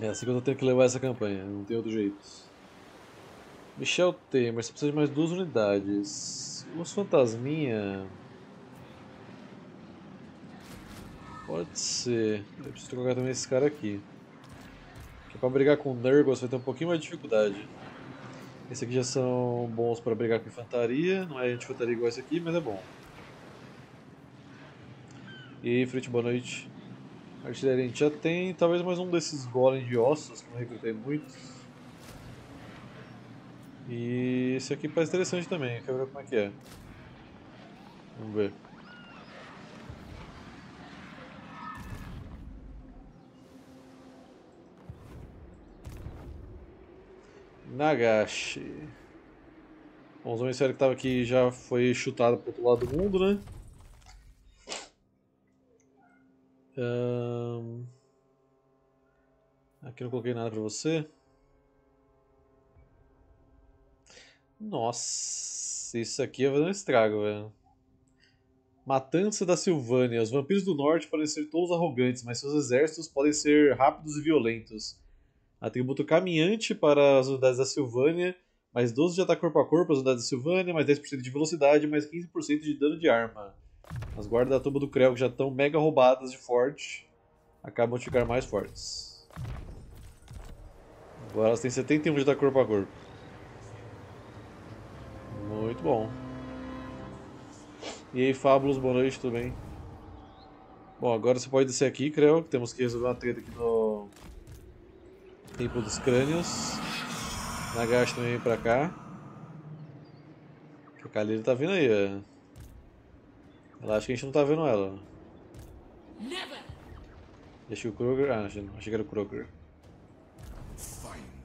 É assim que eu tô tendo que levar essa campanha, não tem outro jeito. Michel Temer, você precisa de mais duas unidades. Os fantasminha. Pode ser. Eu preciso trocar também esse cara aqui. Porque pra brigar com o Nergos vai ter um pouquinho mais de dificuldade. Esse aqui já são bons para brigar com infantaria. Não é infantaria igual esse aqui, mas é bom. E aí, Frit, boa noite. Artilharia a gente já tem. Talvez mais um desses golem de ossos, que não recrutei muito. E esse aqui parece interessante também. Quero ver como é que é. Vamos ver. Nagashi. Bom, o Zombie que estava aqui já foi chutado para outro lado do mundo, né? Um... Aqui não coloquei nada para você. Nossa, isso aqui vai fazer um estrago, velho. Matança da Silvânia. Os vampiros do norte podem ser todos arrogantes, mas seus exércitos podem ser rápidos e violentos. Atributo caminhante para as unidades da Silvânia, mais 12 de ataque corpo a corpo as unidades da Silvânia, mais 10% de velocidade, mais 15% de dano de arma. As guardas da tumba do Creu que já estão mega roubadas de forte, acabam de ficar mais fortes. Agora elas têm 71 de ataque corpo a corpo. Muito bom. E aí, Fábulos, boa noite, tudo bem? Bom, agora você pode descer aqui, Creu, temos que resolver uma treta aqui no Templo dos Crânios. Nagashi também vem pra cá. A Kalira tá vindo aí, ó. Ela acha que a gente não tá vendo ela. Deixa o Kroger. Ah, achei que era o Kroger.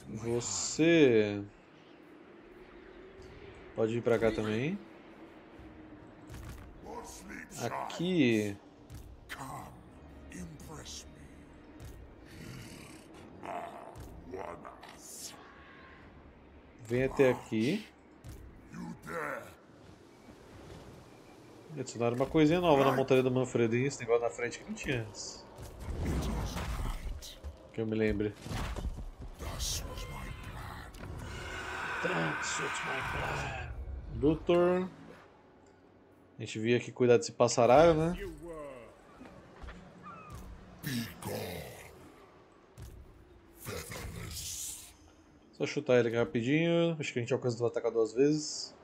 Você. Pode vir pra cá também. Aqui. Vem até aqui. Adicionaram uma coisinha nova na montaria do Manfredinho, esse negócio na frente que não tinha antes. Que eu me lembre. That's my plan. Doutor. A gente via que cuidar desse passaralho, né? Só chutar ele aqui rapidinho. Acho que a gente alcança o atacar duas vezes.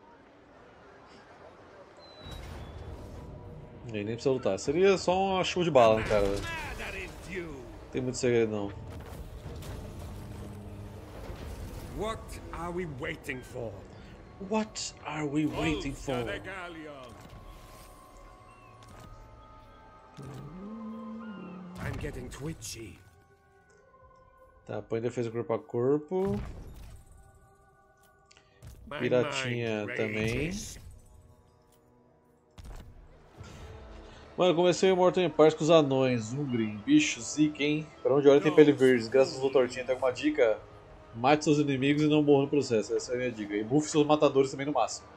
E aí, nem precisa lutar. Seria só uma chuva de bala, né, cara? Não tem muito segredo não. What are we waiting for? What are we waiting for? I'm getting twitchy. Tá, põe defesa corpo a corpo. Piratinha também. Mano, comecei o Mortal em Paz com os anões, Ungrim, bicho, zica, hein? Pra onde olha tem pele verde, graças ao Tortinha, tem alguma dica? Mate seus inimigos e não morra no processo, essa é a minha dica. E buffe seus matadores também no máximo.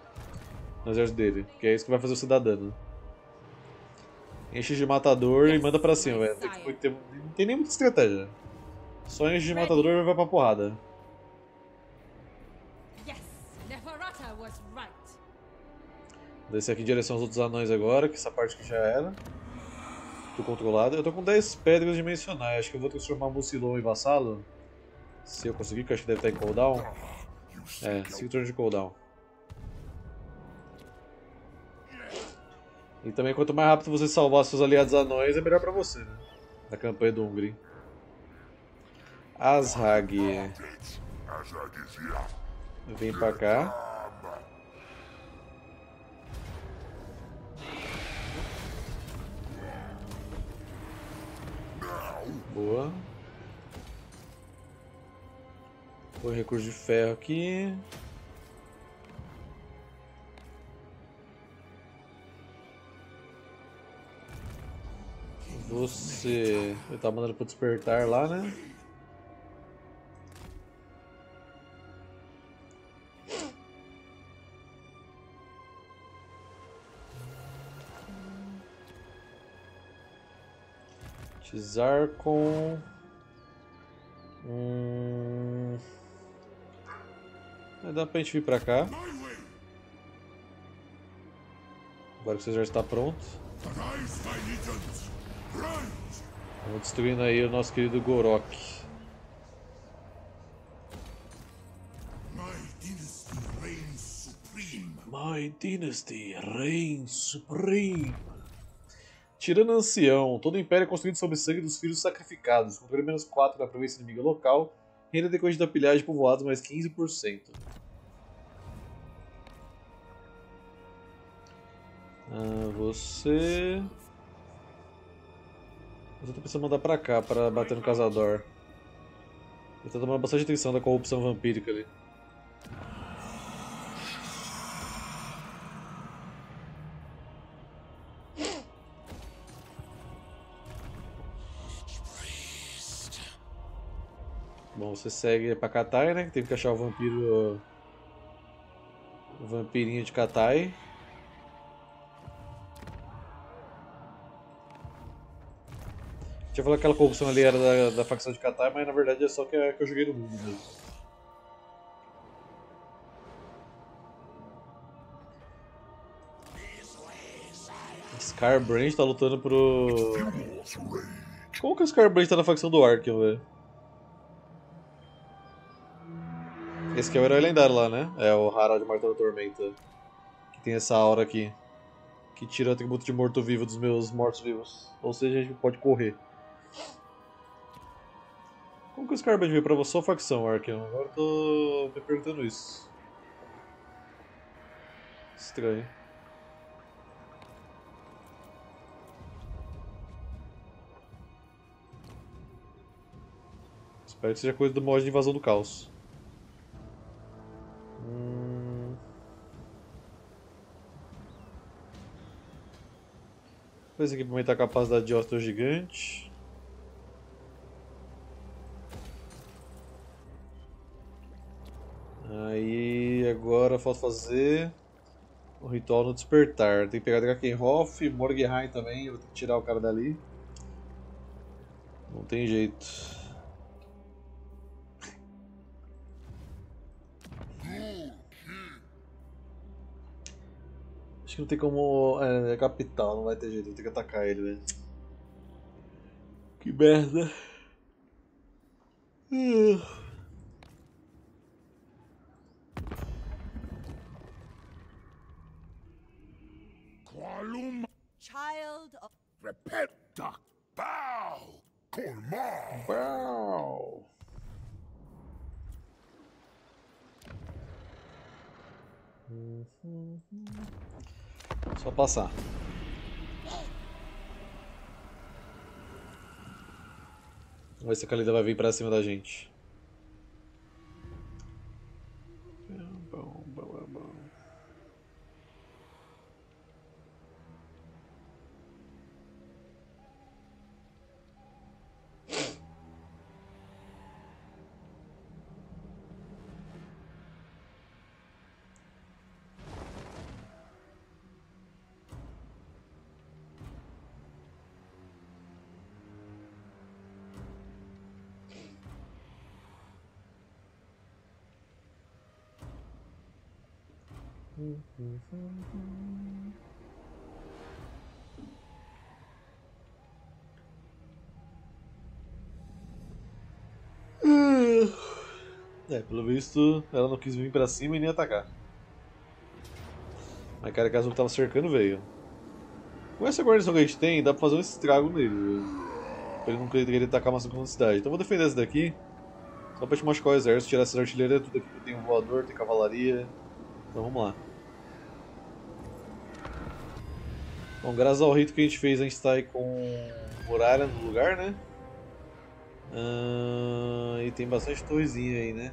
No exército dele, que é isso que vai fazer você dar dano. Enche de matador e manda pra cima, velho. Não tem nem muita estratégia. Só enche de matador e vai pra porrada. Descer aqui em direção aos outros anões agora, que essa parte aqui já era. Tô controlado. Eu tô com 10 pedras dimensionais, acho que eu vou transformar Mucilon em vassalo. Se eu conseguir, que eu acho que deve estar em cooldown. É, 5 turnos de cooldown. E também quanto mais rápido você salvar seus aliados anões, é melhor pra você, né? Na campanha do Hungry. Asrag. Vem pra cá. Boa. Põe recurso de ferro aqui. Você. Ele tá mandando pro despertar lá, né? Zarkon. Hum... Dá pra gente vir pra cá. Agora que o já está pronto. Vamos destruindo aí o nosso querido Gorok. My Dynasty reigns supreme. Tirando ancião, todo o império é construído sobre sangue dos filhos sacrificados. Controle menos 4 na província inimiga local. Renda decorrente da pilhagem de povoados mais 15%. Ah, você... Tô pensando em mandar pra cá, pra bater no casador. Ele tá tomando bastante atenção da corrupção vampírica ali. Você segue pra Katai, né? Tem que achar o vampiro... O vampirinho de Katai. Tinha falado que aquela corrupção ali era da, da facção de Katai, mas na verdade é só que, é, que eu joguei no mundo mesmo. Scarbrand tá lutando pro... Como que o Scarbrand tá na facção do Arkham, velho? Esse aqui é o herói lendário lá, né? É o Harald Martelo Tormenta. Que tem essa aura aqui. Que tira o atributo de morto-vivo dos meus mortos-vivos. Ou seja, a gente pode correr. Como que o Scarband veio pra sua facção, Arkham? Agora eu tô me perguntando isso. Estranho. Espero que seja coisa do mod de invasão do caos. Hum... Esse aqui pra aumentar a capacidade de osteo gigante. Aí agora falta fazer o ritual no despertar. Tem que pegar Drakenhof, Morgheim também, eu vou ter que tirar o cara dali. Não tem jeito. Não tem como. É, é capital, não vai ter jeito, vou ter que atacar ele, velho. Que merda. Uh. Child of Repenta, bow, Cormar. Bow. Só passar. Vamos ver se a Kalida vai vir pra cima da gente. É, pelo visto ela não quis vir pra cima e nem atacar. Mas cara, caso que tava cercando veio. Com essa guarnição que a gente tem, dá pra fazer um estrago nele. Pra ele não querer atacar uma segunda cidade. Então vou defender essa daqui. Só pra te machucar o exército, tirar essa artilharia, tudo aqui. Tem voador, tem cavalaria. Então vamos lá. Bom, graças ao rito que a gente fez, a gente está aí com muralha no lugar, né? Ah, e tem bastante torrezinha aí, né?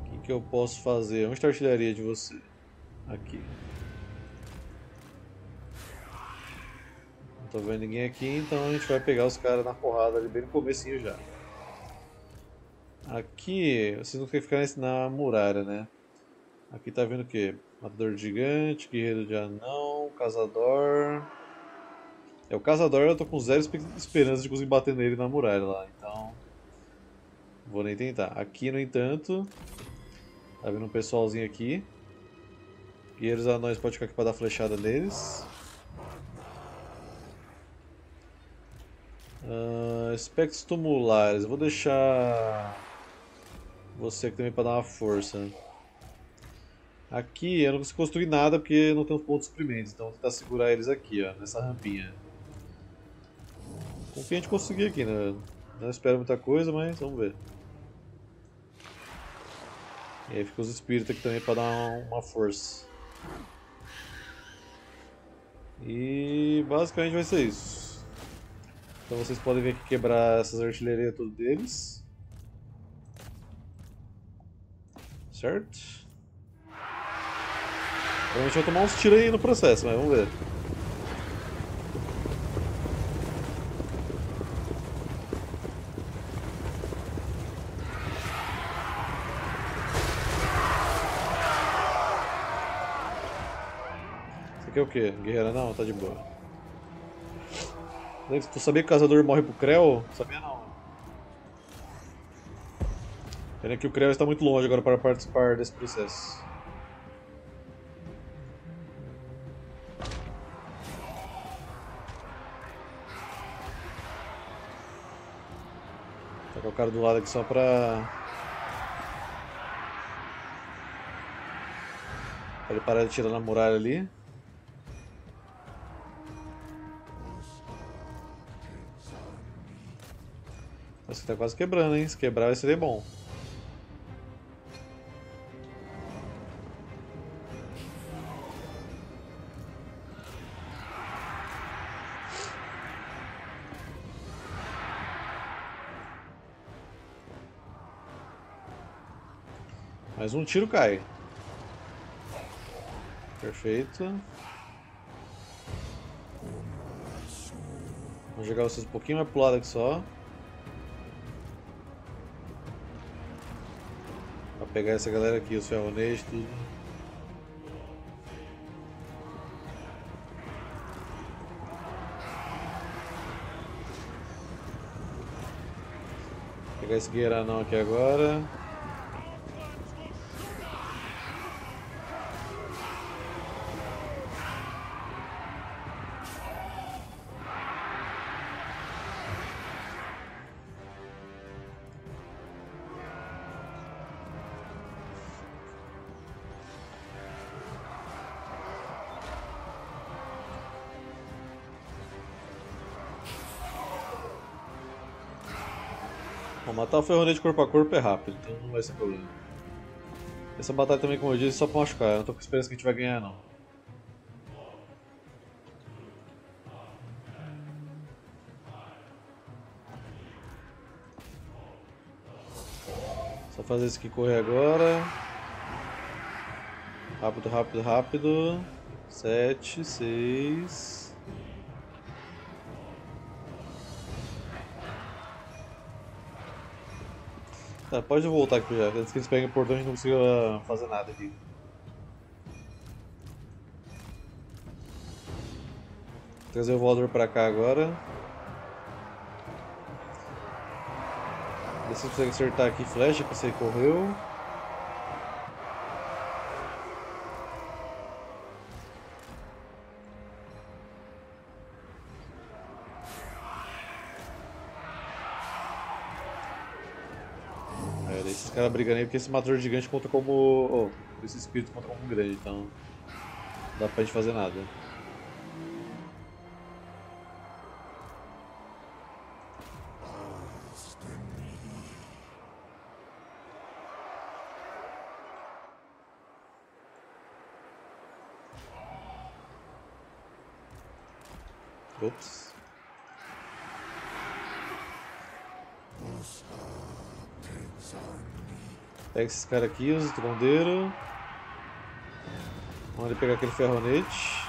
O que, que eu posso fazer? Onde está a artilharia de você? Aqui. Não tô vendo ninguém aqui, então a gente vai pegar os caras na porrada ali bem no comecinho já. Aqui, vocês não querem ficar na muralha, né? Aqui tá vendo o que? Matador gigante, guerreiro de anão, caçador. É, o caçador eu tô com zero esperança de conseguir bater nele na muralha lá, então. Vou nem tentar. Aqui, no entanto, tá vendo um pessoalzinho aqui. Guerreiros anões pode ficar aqui pra dar flechada neles. Uh, tumulares. Vou deixar você aqui também para dar uma força. Aqui eu não consigo construir nada porque não os pontos suprimentos, então vou tentar segurar eles aqui, ó, nessa rampinha. Com que a gente conseguir aqui, né? Não espero muita coisa, mas vamos ver. E aí fica os espíritos aqui também para dar uma força. E basicamente vai ser isso. Então vocês podem vir aqui quebrar essas artilharias tudo deles. Certo? Provavelmente vai tomar uns tiros aí no processo, mas vamos ver. Isso aqui é o que? Guerreira não? Tá de boa. Tu sabia que o caçador morre pro Creu? Sabia não. Pena que o Creu está muito longe agora para participar desse processo. O cara do lado aqui só pra... Pra ele parar de tirar na muralha ali. Esse tá quase quebrando, hein? Se quebrar vai ser bom. Mais um tiro cai. Perfeito. Vou jogar vocês um pouquinho mais pro lado aqui só. Pra pegar essa galera aqui, os ferronetes, tudo. Pegar esse guerranão aqui agora. Matar o ferronete corpo a corpo é rápido, então não vai ser problema. Essa batalha também, como eu disse, é só pra machucar, eu não tô com esperança que a gente vai ganhar não. Só fazer isso aqui correr agora. Rápido, rápido, rápido. Sete, seis... Tá, pode voltar aqui já, antes que eles peguem o portão a gente não consiga fazer nada aqui. Trazer o voador pra cá agora. Ver se consegue acertar aqui flecha que você correu. Brigando aí, porque esse matador gigante conta como. Oh, esse espírito conta como grande, então. Não dá pra gente fazer nada. Pega esses caras aqui, os trondeiros. Vamos ali pegar aquele ferronete.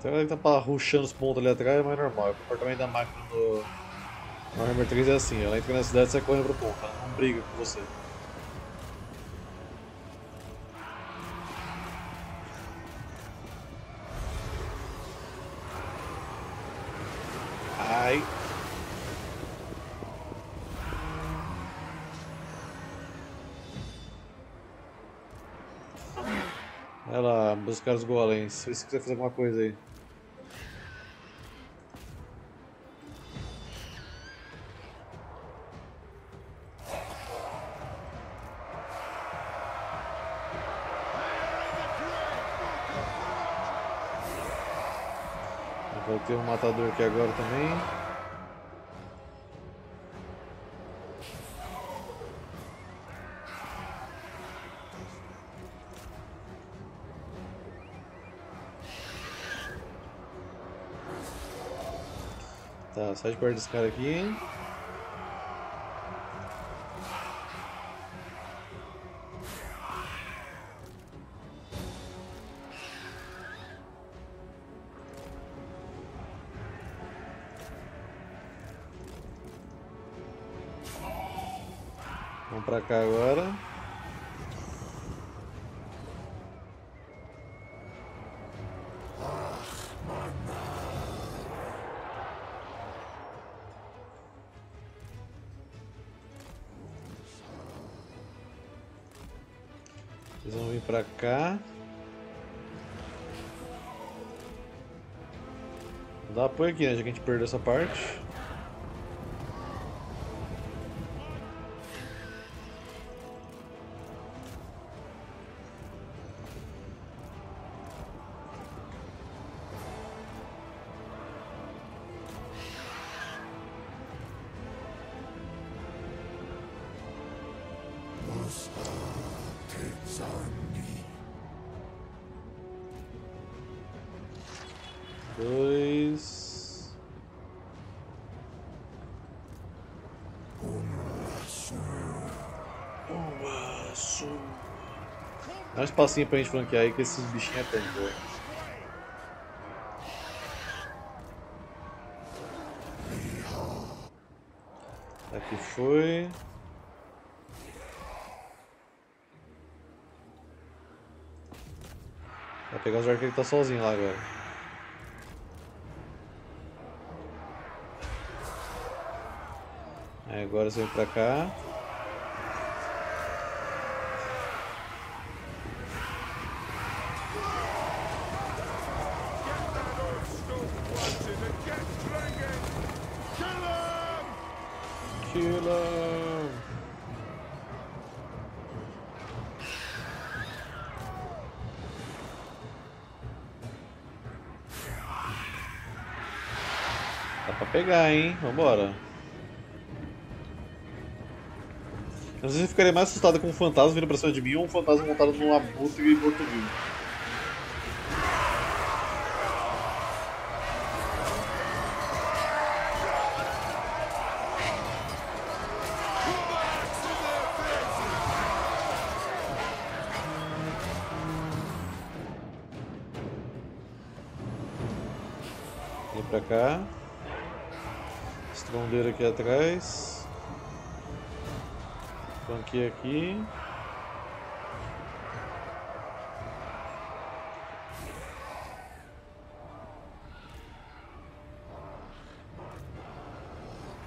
Então ele tá ruxando os pontos ali atrás, mas é normal. O comportamento da máquina no, no Hammer 3 é assim, ela entra na cidade e sai correndo pro ponto, ela não briga com você. Ai. Vai lá, buscar os golems. Vê se quiser fazer alguma coisa aí. Matador aqui agora também. Tá, sai de perto desse cara aqui. Vocês vão vir pra cá. Dar apoio aqui, né? Já que a gente perdeu essa parte. Espacinho pra gente flanquear aí que esses bichinhos é tempo. Aqui foi. Vai pegar os arqueiros que tá sozinho lá agora. Aí agora você vem pra cá. Dá pra pegar, hein? Vambora. Sei se eu ficaria mais assustado com um fantasma vindo pra cima de mim ou um fantasma montado num abutre morto-vivo. Atrás. Flanqueia aqui.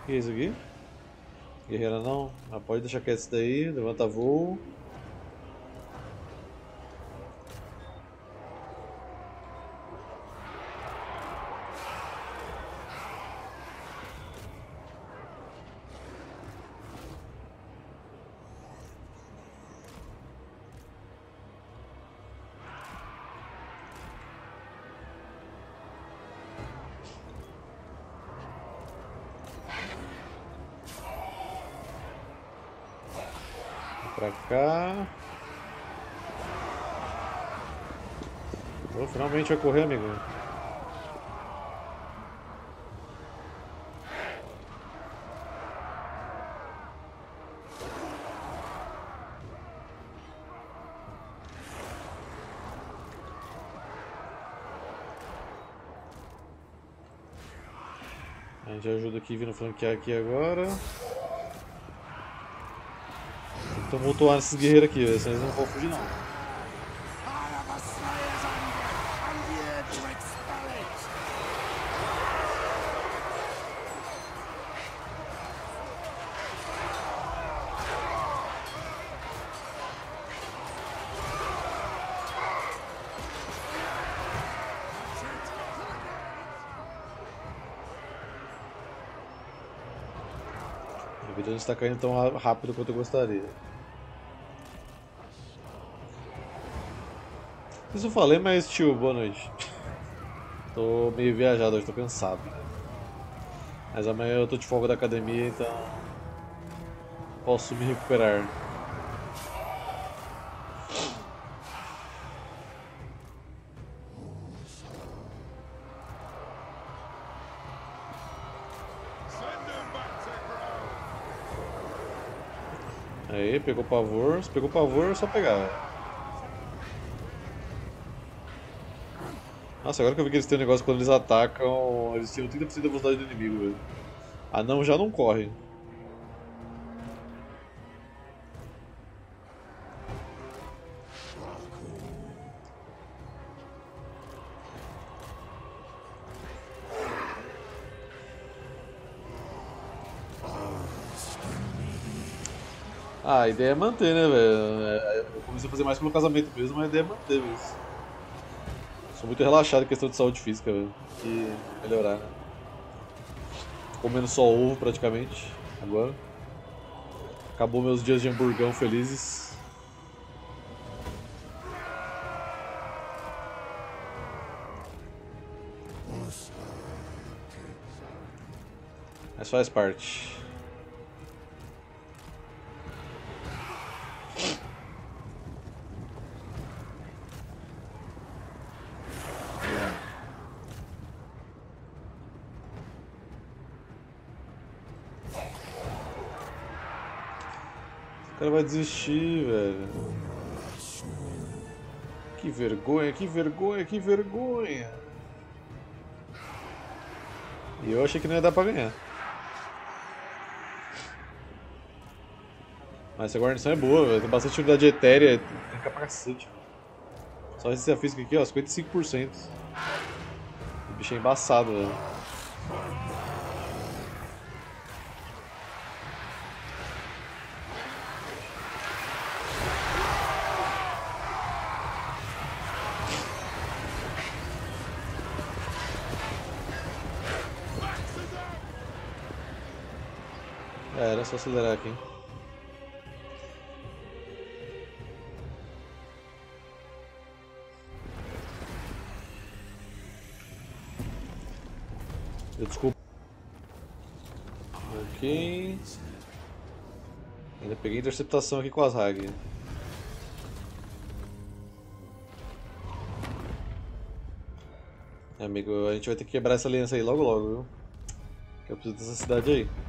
O que é isso aqui? Guerreira não? Ah, pode deixar quieto isso daí, levanta voo. gente vai correr, amigo? A gente ajuda aqui vindo flanquear aqui agora. Então vou toar nesses guerreiros aqui, senão eles não vão fugir não. Está caindo tão rápido quanto eu gostaria. Isso eu falei, mas tio, boa noite. Tô meio viajado hoje, tô cansado. Mas amanhã eu tô de folga da academia, então posso me recuperar. Pegou pavor. Se pegou pavor, é só pegar. Nossa, agora que eu vi que eles têm um negócio quando eles atacam, eles tiram 30% da velocidade do inimigo. Ah não, já não corre. Ah, a ideia é manter, né, velho? É, eu comecei a fazer mais pelo casamento mesmo, mas a ideia é manter mesmo. Sou muito relaxado em questão de saúde física, velho. E melhorar, né? Comendo só ovo praticamente, agora. Acabou meus dias de hamburgão felizes. Mas faz parte. Vai desistir, velho. Que vergonha, que vergonha, que vergonha. E eu achei que não ia dar pra ganhar. Mas essa guarnição é boa, velho. Tem bastante unidade etérea, tem pra cacete. Só esse física aqui, ó, 55%. O bicho é embaçado, velho. É, era só acelerar aqui. Eu desculpa. Ok. Ainda peguei interceptação aqui com as Hag. É, amigo, a gente vai ter que quebrar essa aliança aí logo logo, viu? Que eu preciso dessa cidade aí.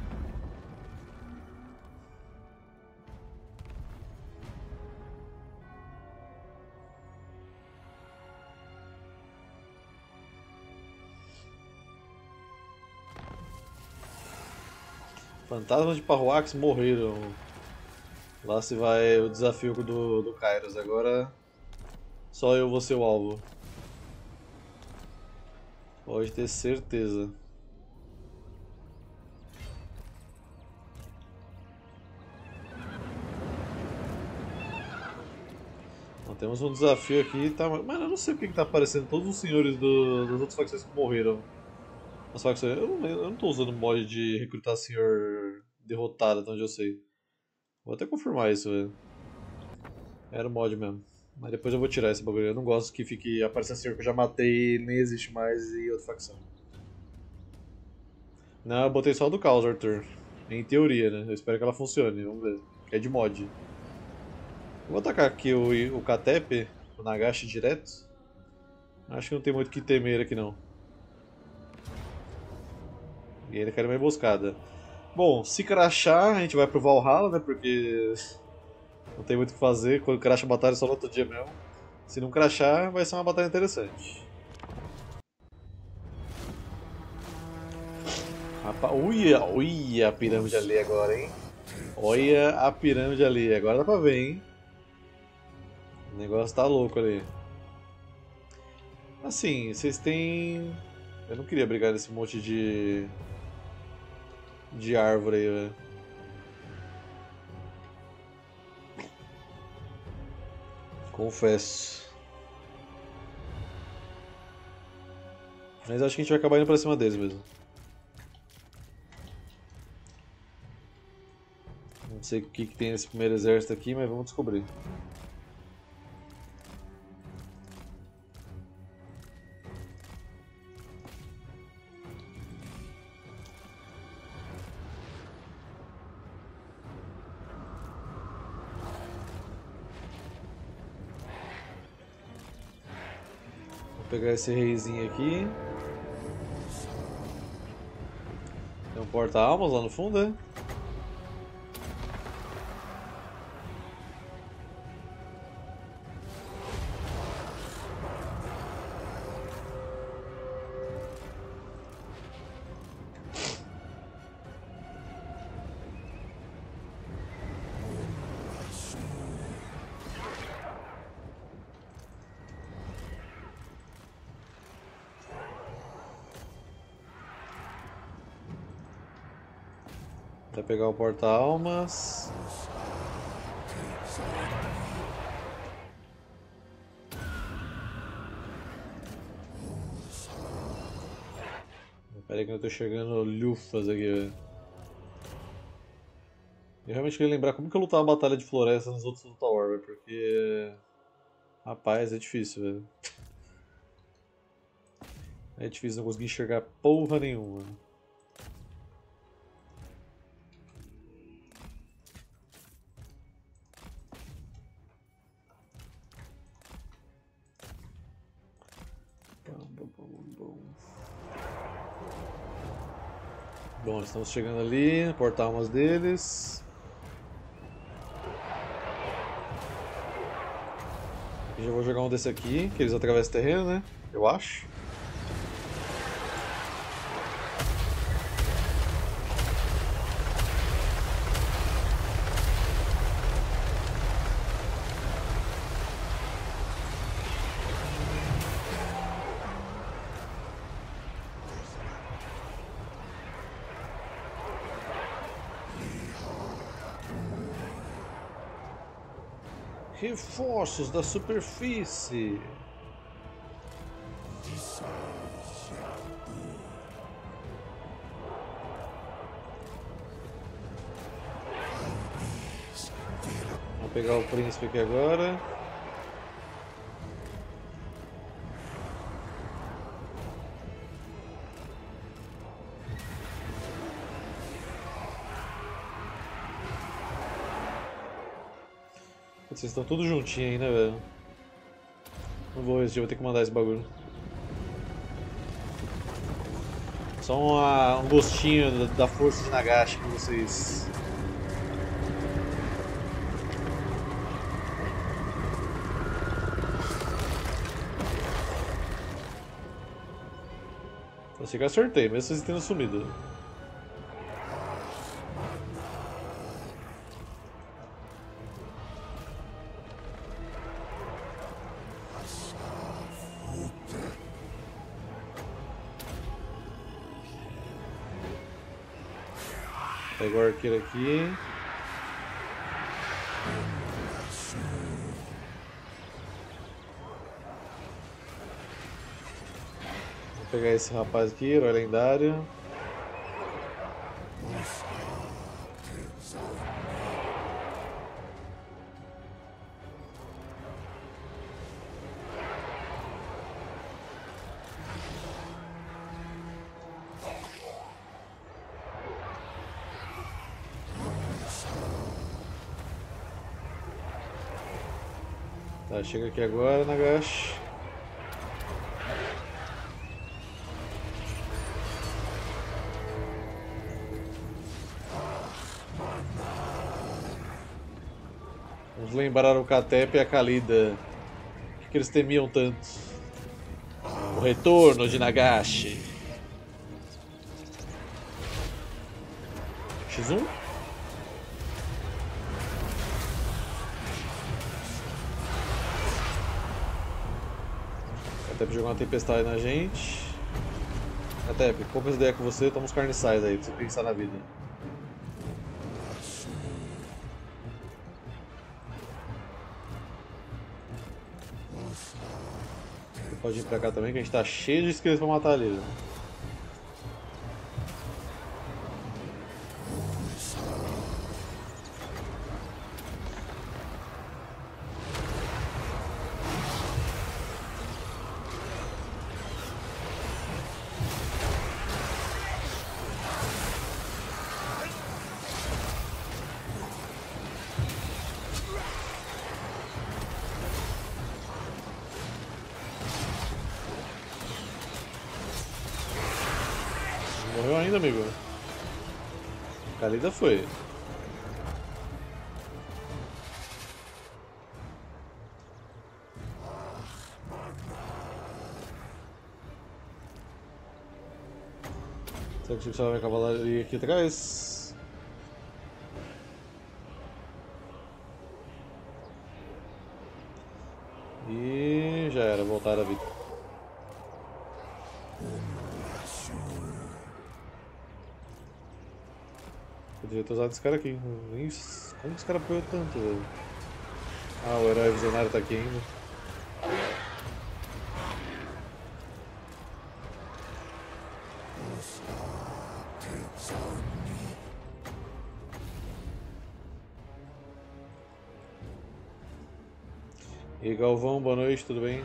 Fantasmas de Parruax morreram. Lá se vai o desafio do, do Kairos. Agora só eu vou ser o alvo. Pode ter certeza. Temos um desafio aqui, tá... eu não sei porque que tá aparecendo todos os senhores do, das outras facções que morreram. As facções, eu, não, eu não tô usando mod de recrutar senhor derrotado, até onde eu sei. Vou até confirmar isso, velho. Era o mod mesmo. Mas depois eu vou tirar esse bagulho. Eu não gosto que fique aparecendo senhor que eu já matei e nem existe mais em outra facção. Não, eu botei só do caos, Arthur. Em teoria, né? Eu espero que ela funcione, vamos ver. É de mod. Eu vou atacar aqui o, o Katep, o Nagashi direto. Acho que não tem muito o que temer aqui não. E ainda quer uma emboscada. Bom, se crachar, a gente vai pro Valhalla, né? Porque não tem muito o que fazer. Quando cracha a batalha é só no outro dia mesmo. Se não crachar, vai ser uma batalha interessante. Rapaz, uia, uia a pirâmide ali agora, hein? Olha a pirâmide ali, agora dá pra ver, hein? O negócio tá louco ali. Assim, vocês têm... Eu não queria brigar nesse monte de... De árvore aí, velho. Confesso. Mas acho que a gente vai acabar indo pra cima deles mesmo. Não sei o que, que tem nesse primeiro exército aqui, mas vamos descobrir. Pegar esse reizinho aqui. Tem um porta-almas lá no fundo, né? Vai pegar o porta-almas. Pera aí que eu tô chegando lufas aqui, velho. Eu realmente queria lembrar como que eu lutava a batalha de floresta nos outros Total War, porque... Rapaz, é difícil, velho. É difícil não conseguir enxergar porra nenhuma. Estamos chegando ali, portar umas deles. já vou jogar um desse aqui, que eles atravessam o terreno, né? Eu acho. Reforços da superfície. Vamos pegar o príncipe aqui agora. Vocês estão tudo juntinho aí, né, velho? Não vou resistir, vou ter que mandar esse bagulho. Só uma, um gostinho da, força de Nagashi pra vocês. Sei que acertei, mesmo vocês tendo sumido. O aqui. Vou pegar esse rapaz aqui, herói lendário. Tá, chega aqui agora, Nagashi. Vamos lembrar o Catep e a Kalida. O que eles temiam tanto? O retorno de Nagashi. X1. Até jogar uma tempestade na gente. Até, compra essa ideia com você, toma uns carniçais aí, pra você pensar na vida. Pode ir pra cá também, que a gente tá cheio de esqueletos pra matar ali. Né? Kalida foi. Será que a minha cavalaria aqui atrás? E já era, voltar a vida. Poderia ter usado esse cara aqui. Como esse cara apoiou tanto, velho? Ah, o herói visionário tá aqui ainda. E Galvão, boa noite, tudo bem?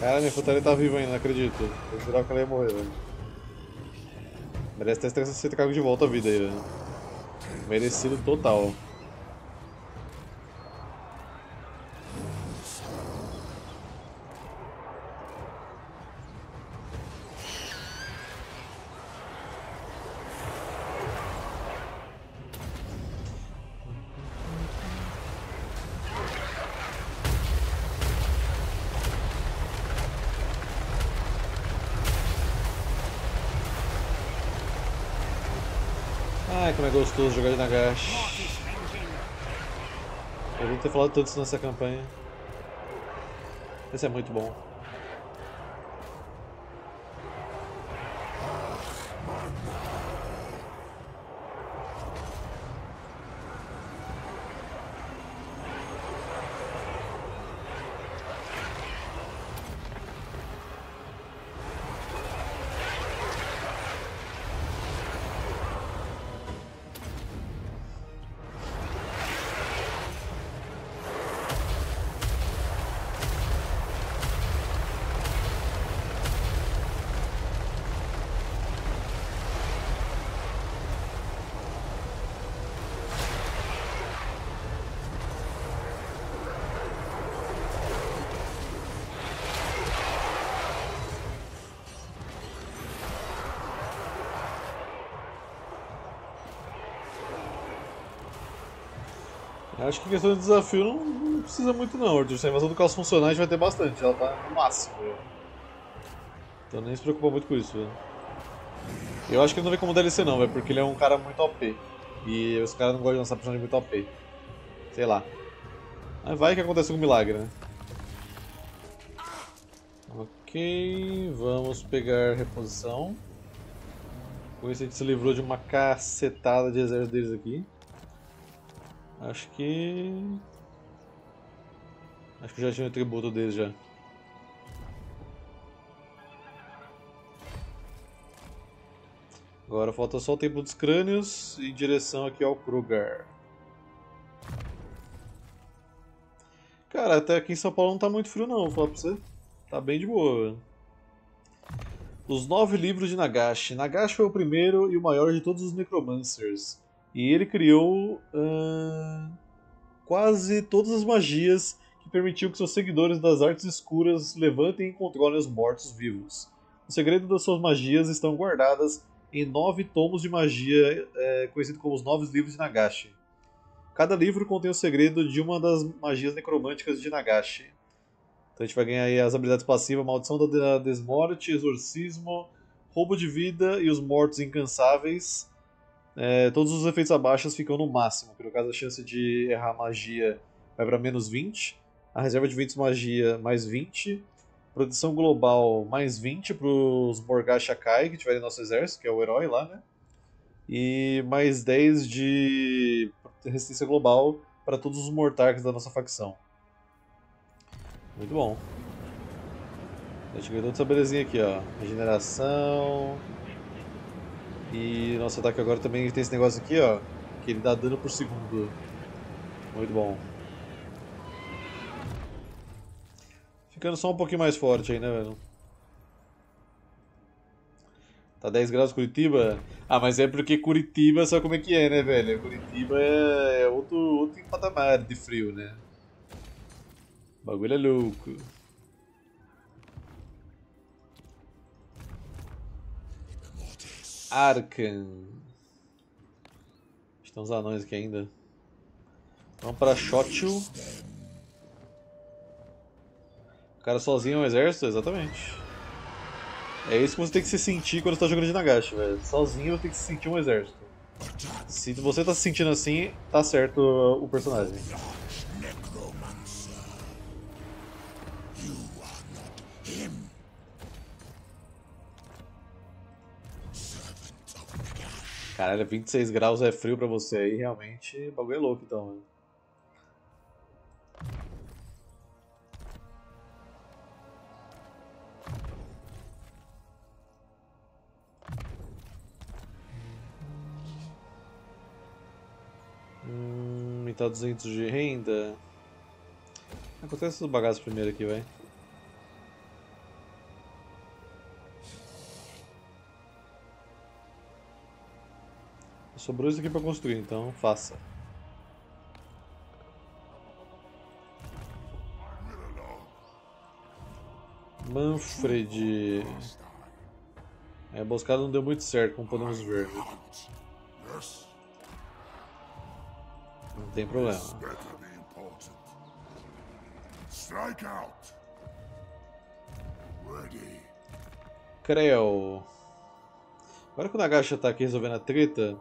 Cara, minha frutaria tá viva ainda, não acredito. Eu jurava que ela ia morrer, velho. Merece até ser trago de volta à vida aí, velho. Merecido total. Gostoso jogar de Nagash. Eu não ter falado tanto nessa campanha. Esse é muito bom. Acho que questão de desafio não, não precisa muito não, Arthur. Se a invasão do caos funcionar, a gente vai ter bastante. Ela tá no máximo. Então nem se preocupa muito com isso. Eu acho que ele não vem como DLC não, velho, porque ele é um cara muito OP. E os caras não gostam de lançar personagem muito OP. Sei lá. Mas vai que acontece um milagre, né? Ok, vamos pegar reposição. Com isso a gente se livrou de uma cacetada de exército deles aqui. Acho que... Acho que já tinha o tributo deles já. Agora falta só o tempo dos crânios em direção aqui ao Krugar. Cara, até aqui em São Paulo não tá muito frio não, vou falar pra você. Tá bem de boa. Os nove livros de Nagashi. Nagashi foi o primeiro e o maior de todos os Necromancers. E ele criou quase todas as magias que permitiam que seus seguidores das artes escuras levantem e controlem os mortos-vivos. O segredo das suas magias estão guardadas em nove tomos de magia, é, conhecido como os Nove Livros de Nagashi. Cada livro contém o segredo de uma das magias necromânticas de Nagashi. Então a gente vai ganhar as habilidades passivas, Maldição da Desmorte, Exorcismo, Roubo de Vida e os Mortos Incansáveis. É, todos os efeitos abaixo ficam no máximo, que no caso a chance de errar magia vai para menos 20, a reserva de eventos magia mais 20, Proteção global mais 20 para os Morgash Akai que tiverem nosso exército, que é o herói lá, né? E mais 10 de resistência global para todos os Mortarks da nossa facção. Muito bom. A gente ganhou toda essa belezinha aqui, ó. Regeneração. E nosso ataque agora também tem esse negócio aqui, ó. Que ele dá dano por segundo. Muito bom. Ficando só um pouquinho mais forte aí, né, velho? Tá 10 graus Curitiba? Ah, mas é porque Curitiba, sabe como é que é, né, velho? Curitiba é, é outro, outro patamar de frio, né? O bagulho é louco. Arcan. Estão os anões aqui ainda. Vamos pra Shochu cara sozinho é um exército? Exatamente. É isso que você tem que se sentir quando você tá jogando de Nagashi, velho. Sozinho tem que se sentir um exército. Se você tá se sentindo assim, tá certo o personagem. Caralho, 26 graus é frio pra você aí, realmente o bagulho é louco então, velho. aumentar 200 de renda. Acontece os bagaços primeiro aqui, vai. Sobrou isso aqui para construir, então faça. Manfred. É, a emboscada não deu muito certo, como podemos ver. Não tem problema. Creu. Agora que o Nagashi tá aqui resolvendo a treta,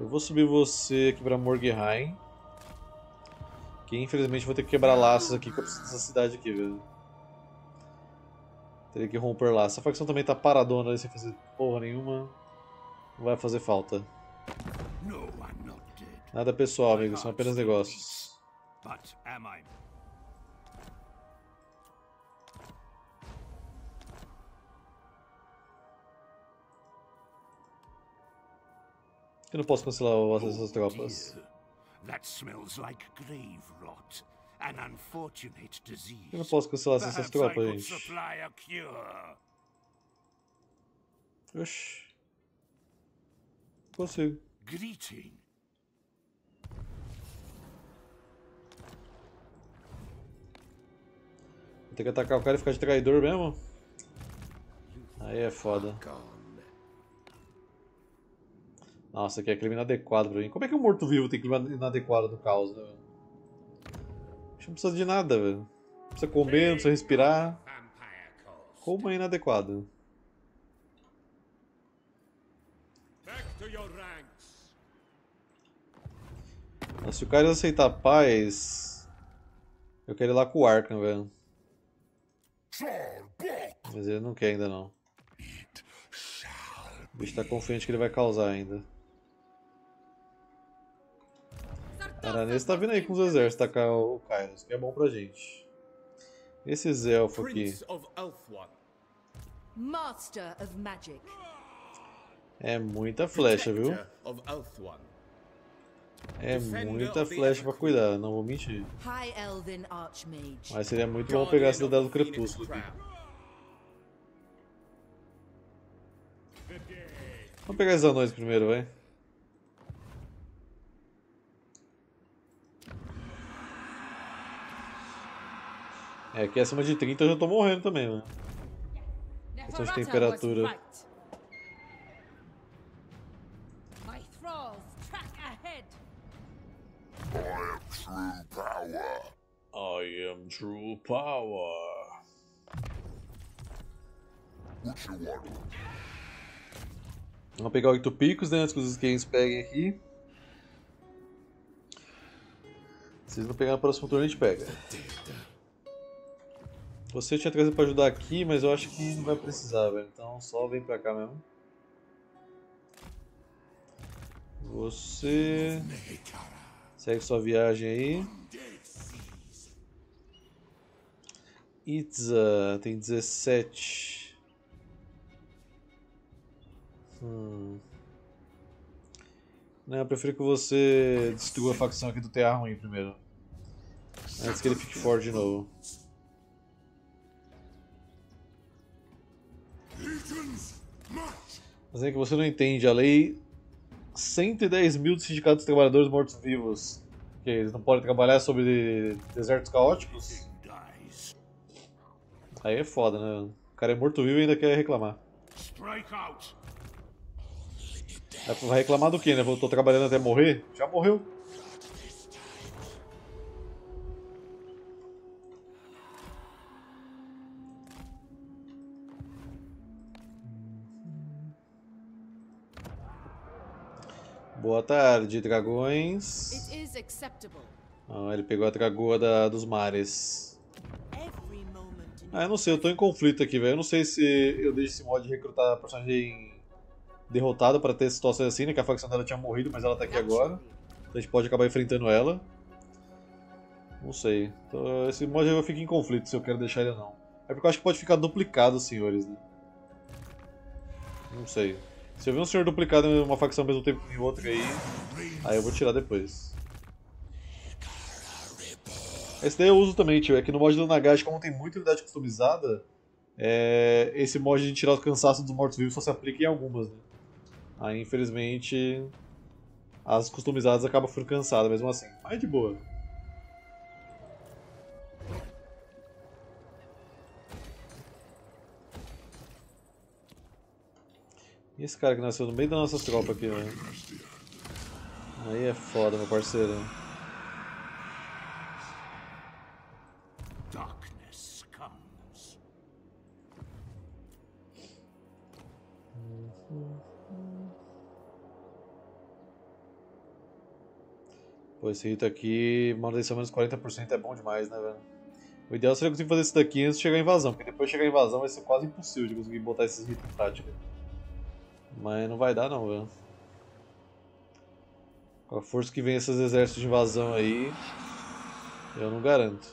eu vou subir você aqui pra Morgheim. Que infelizmente vou ter que quebrar laços aqui, que eu preciso dessa cidade aqui, velho. Teria que romper laços. Essa facção também tá paradona ali sem fazer porra nenhuma. Não vai fazer falta. Nada pessoal, amigo, são apenas negócios. Eu não posso cancelar às tropas. Eu não posso cancelar acesso às tropas, gente. Oxi. Consigo. Greeting. Vou ter que atacar o cara e ficar de traidor mesmo? Aí é foda. Nossa, aqui é clima inadequado pra mim. Como é que um morto-vivo tem clima inadequado no caos, né? Não precisa de nada, velho. Não precisa comer, não precisa respirar. Como é inadequado? Mas se o cara aceitar paz, eu quero ir lá com o Arkham, velho. Mas ele não quer ainda não. O bicho tá confiante que ele vai causar ainda. Aranês tá vindo aí com os exércitos tacar o Kairos, que é bom pra gente. Esses elfos aqui. É muita flecha, viu? É muita flecha pra cuidar, não vou mentir. Mas seria muito bom pegar a cidadela do Crepúsculo aqui. Vamos pegar esses anões primeiro, vai. É, aqui acima de 30 eu já tô morrendo também, mano. Questão de temperatura. I am true power. Vamos pegar oito picos, né? Antes que os skins peguem aqui. Se não pegar no próximo turno, a gente pega. Você tinha trazido pra ajudar aqui, mas eu acho que não vai precisar, velho. Então só vem pra cá mesmo. Você... Segue sua viagem aí. Itza tem 17. Hum. Não, eu prefiro que você destrua a facção aqui do Terra Ruim primeiro. Antes que ele fique forte de novo. Mas é que você não entende, a lei 110 mil do Sindicato dos Trabalhadores Mortos-Vivos. Que eles não podem trabalhar sobre desertos caóticos? Aí é foda, né? O cara é morto-vivo e ainda quer reclamar. Vai reclamar do que, né? Eu tô trabalhando até morrer? Já morreu. Boa tarde, dragões. Ah, ele pegou a dragoa da, dos mares. Ah, eu não sei, eu tô em conflito aqui, velho. Eu não sei se eu deixo esse mod de recrutar a personagem derrotada pra ter situações assim, né? Que a facção dela tinha morrido, mas ela tá aqui agora. Então a gente pode acabar enfrentando ela. Não sei. Então, esse mod eu fico em conflito se eu quero deixar ele ou não. É porque eu acho que pode ficar duplicado, senhores, né? Não sei. Se eu ver um senhor duplicado em uma facção ao mesmo tempo em outra aí, aí eu vou tirar depois. Esse daí eu uso também, tio. É que no mod do Nagashi, como tem muita unidade customizada, é... esse mod de tirar o cansaço dos mortos-vivos só se aplica em algumas, né? Aí, infelizmente, as customizadas acabam ficando cansadas mesmo assim. Mas de boa. E esse cara que nasceu no meio das nossas tropas aqui, velho. Aí é foda, meu parceiro. Pô, esse rito aqui, manutenção menos 40% é bom demais, né, velho? O ideal seria conseguir fazer isso daqui antes de chegar a invasão, porque depois de chegar a invasão vai ser quase impossível de conseguir botar esses ritos em prática. Mas não vai dar não, velho. Com a força que vem esses exércitos de invasão aí, eu não garanto.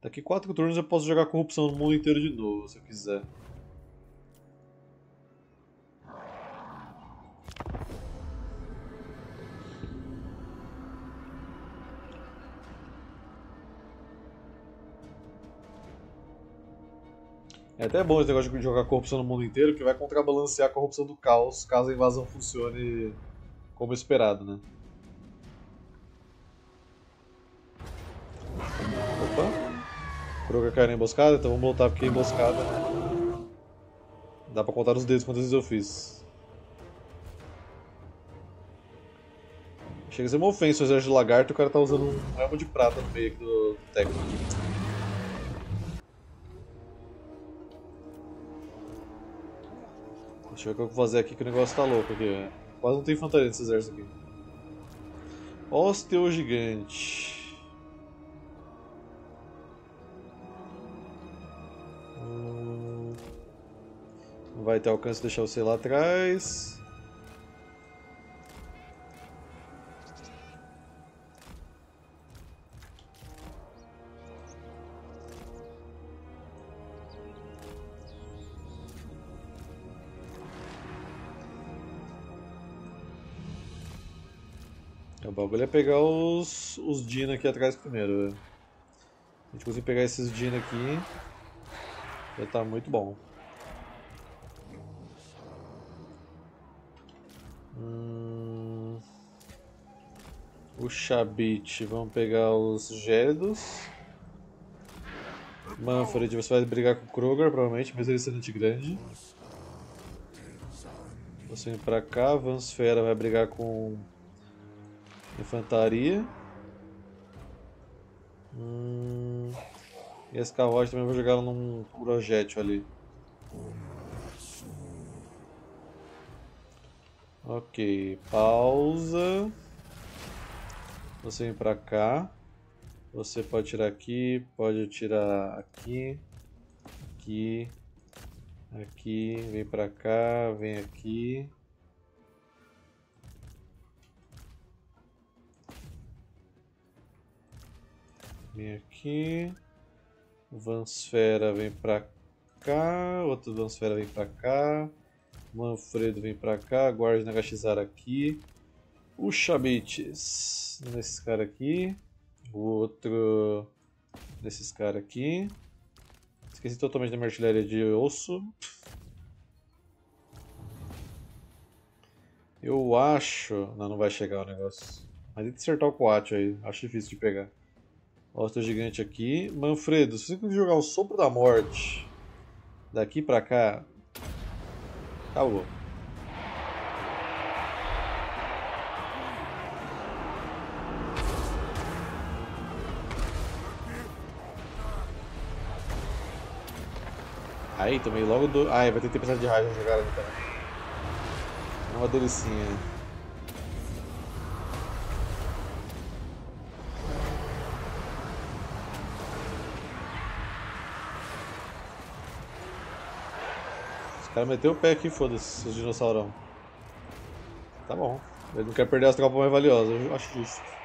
Daqui quatro turnos eu posso jogar corrupção no mundo inteiro de novo, se eu quiser. É até bom esse negócio de jogar corrupção no mundo inteiro, que vai contrabalancear a corrupção do caos, caso a invasão funcione como esperado, né? Opa! Kroga caiu na emboscada, então vamos voltar porque emboscada. Dá pra contar os dedos quantas vezes eu fiz. Chega a ser uma ofensa o exército lagarto o cara tá usando um elmo de prata no meio do técnico. Deixa eu ver o que eu vou fazer aqui que o negócio tá louco aqui. Quase não tem infantaria nesse exército aqui. Osteo gigante. Hum, não vai ter alcance de deixar você lá atrás. Bagulho é pegar os, os Dina aqui atrás primeiro. A gente conseguir pegar esses Dina aqui, já tá muito bom. Hum... O Chabit, vamos pegar os Gélidos. Manfred, você vai brigar com o Kroger, provavelmente, mesmo ele sendo de grande. Você vem pra cá, Vansfera vai brigar com Infantaria. Hum... E esse carruagem também vou jogar num projétil ali. Ok, pausa. Você vem pra cá. Você pode tirar aqui, pode tirar aqui, aqui, aqui, vem pra cá, vem aqui. Vem aqui. Vansfera vem pra cá. Outro Vansfera vem pra cá. Manfredo vem pra cá. Guarda Nagashizara aqui. O Chabites nesse cara aqui. O outro nesses caras aqui. Esqueci totalmente da minha artilharia de osso. Eu acho... Não, não vai chegar o negócio. Mas tem que acertar o coate aí. Acho difícil de pegar. Ostra gigante aqui. Manfredo, se você conseguir jogar o sopro da morte daqui pra cá, acabou. Aí, tomei logo do. Ai, vai ter tempestade de raiva jogar ali também. É uma delicinha. Cara meteu o pé aqui, foda-se, seus dinossaurão. Tá bom. Ele não quer perder as tropas mais valiosas, eu acho justo.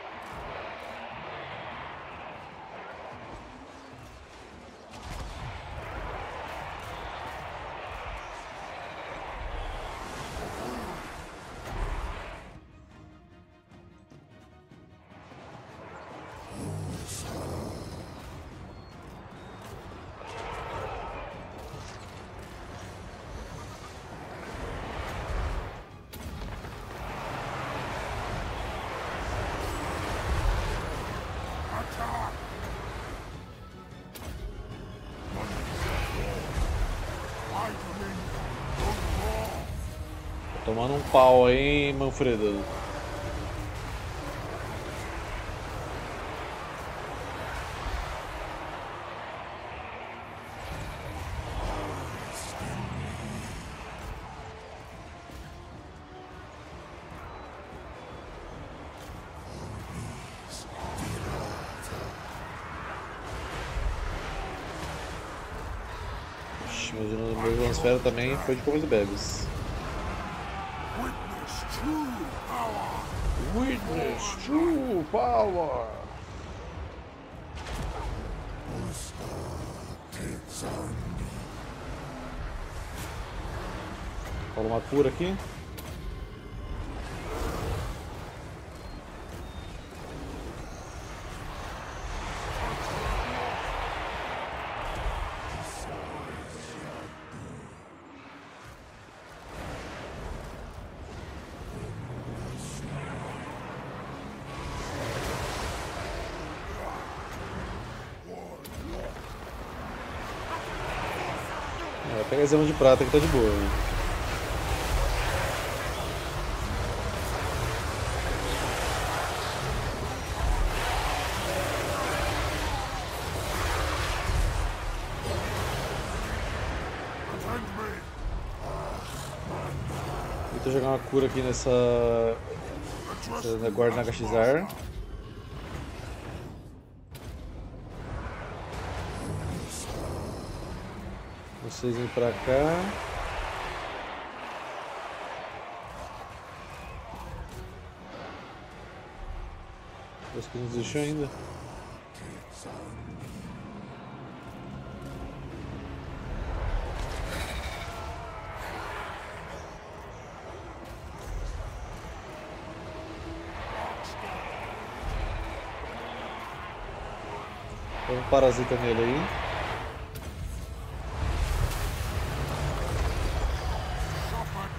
Tomando um pau aí, Manfredo. Meu Lansfera também foi de Comes Bebes. True power. Rola uma cura aqui. Pega de prata que tá de boa. Né? Vou jogar uma cura aqui nessa Agora Nagashizar. Vocês vêm pra cá. Acho que não desistiu ainda. Um parasita nele aí.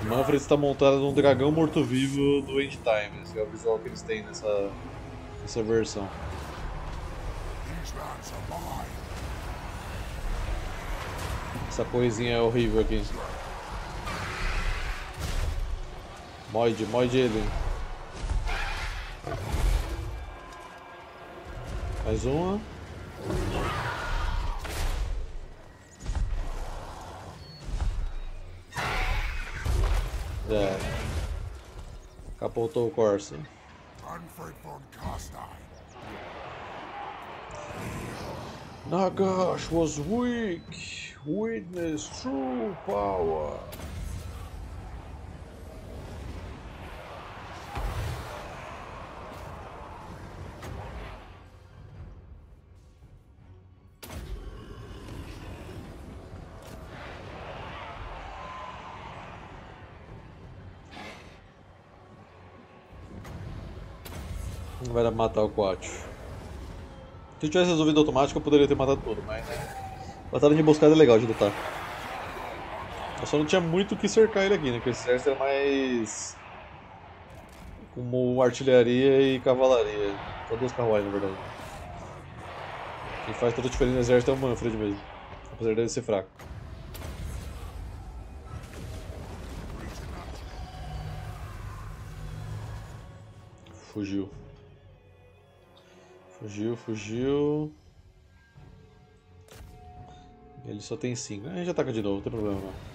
Manfred está montada num dragão morto-vivo do End Times, é o visual que eles têm nessa, nessa versão. Essa coisinha é horrível aqui. Moide, moide ele. Mais uma. Capotou o. Nagash was weak. Witness true power. Vai matar o Quatch. Se eu tivesse resolvido automático, eu poderia ter matado todo, mas né? Batalha de emboscada é legal de lutar. Eu só não tinha muito o que cercar ele aqui, né? Porque esse exército era mais. como artilharia e cavalaria. Só duas carruagens, na verdade. Quem faz toda a diferença no exército é o Manfred mesmo. Apesar dele ser fraco. Fugiu. Fugiu, fugiu. Ele só tem 5. A gente ataca de novo, não tem problema não.